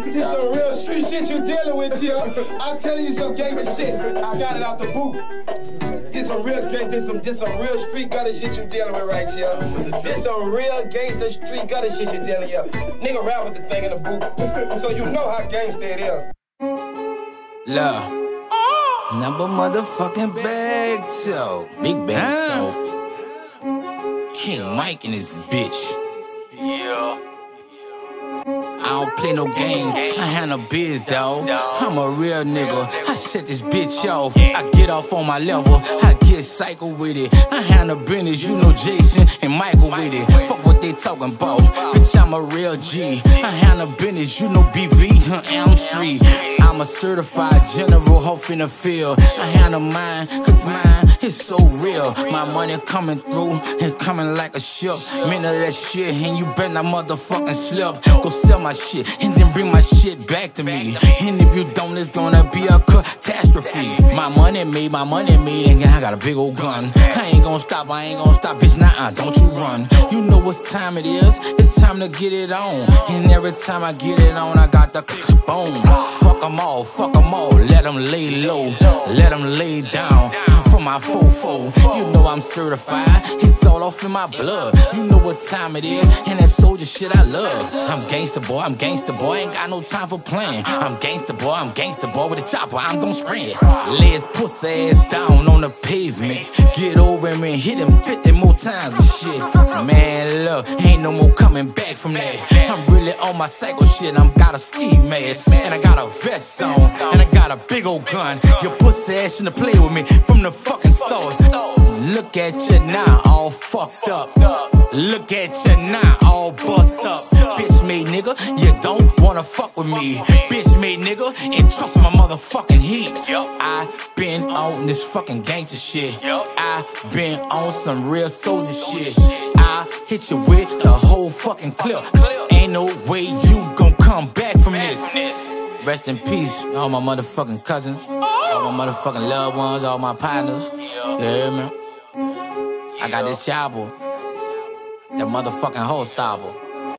This some real street shit you dealing with here. I'm telling you some gangster shit. I got it out the boot. This some real this some this some real street gutter shit you dealing with right here. This some real gangster street gutter shit you dealing here. Nigga around with the thing in the boot. So you know how gangster it is. Love. Number motherfucking bag toe. Big Bag Talk. King Mike in this bitch. Play no games, I handle biz, dawg. I'm a real nigga, I set this bitch off. I get off on my level, I get psycho with it. I handle business, you know Jason and Michael with it. Fuck what they talking about, bitch, I'm a real G. I handle business, you know BV, huh, Elm Street. I'm a certified general, hope in the field. I handle mine, cause mine is so real. My money coming through and coming like a ship. Man of that shit, and you bet not motherfucking slip. Go sell my shit and then bring my shit back to me. And if you don't, it's gonna be a catastrophe. My money made, my money made, and I got a big old gun. I ain't gonna stop, I ain't gonna stop, bitch. Nah, don't you run. You know what time it is, it's time to get it on. And every time I get it on, I got the boom. Fuck them all, fuck them all, let them lay low, let them lay down my fofo. You know I'm certified, it's all off in my blood. You know what time it is, and that soldier shit I love. I'm gangster boy, I'm gangster boy, ain't got no time for playing. I'm gangster boy, I'm gangster boy with a chopper, I'm gon' spray it. His pussy ass down on the pavement. Get over him and hit him 50 more times and shit. Man, look, ain't no more coming back from that. I'm really on my psycho shit, I'm got a ski mad. And I got a vest on, and I got a big old gun. Your pussy ass shouldn't play with me from the fucking stars. Look at you now, all fucked up. Look at you now, all bust up. Bitch made nigga, you don't wanna fuck with me. Bitch made nigga, and trust my motherfucking heat. I been on this fucking gangster shit. I been on some real soldier shit. I hit you with the whole fucking clip. Ain't no way you gon' come back from this. Rest in peace, all my motherfucking cousins, oh. all my motherfucking loved ones, all my partners. You hear me? I got this chopper, that motherfucking whole stopper.